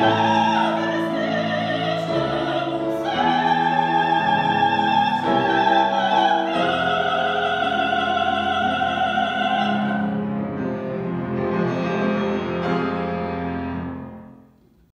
Bye.